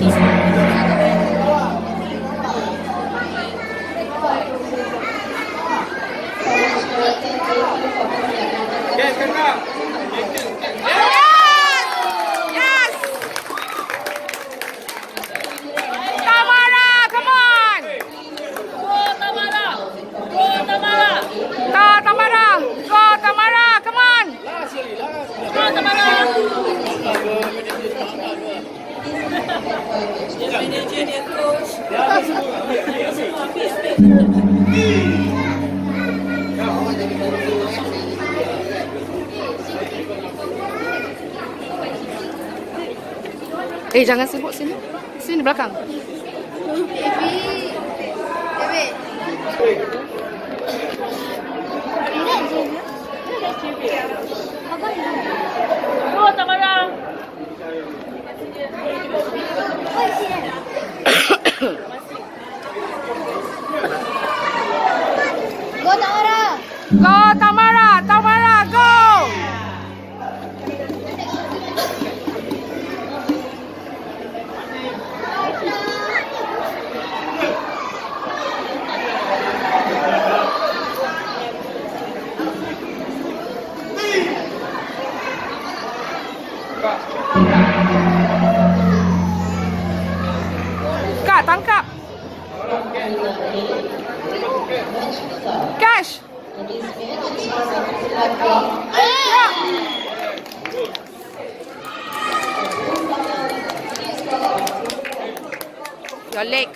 Yes, kakak. Yes! Yes! Tamara, come on! Go Tamara. Go Tamara. Go, Tamara! Go, Tamara! Come on! Go Tamara. Eh, jangan sibuk sini. Sini belakang. Baby! Baby! Go Tamara. Go Tamara! Go, Tamara! Tamara, go! Kak, tangkap. Cash. Your leg.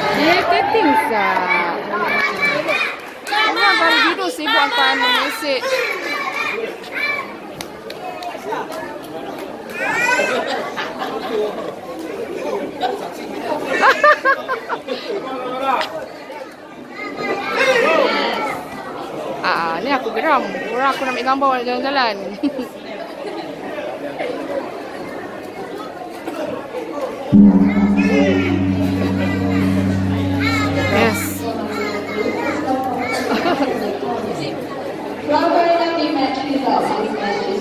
Irritating sah. Orang baru duduk sibuk hantar message. Ah, ni aku geram. Orang aku nak ambil gambar jalan-jalan. yes.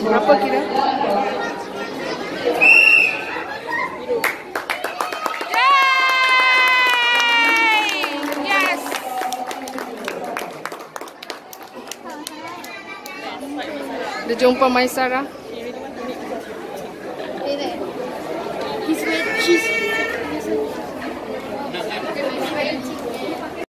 Berapa kira? Yay! Yes. Dia jumpa Maisara.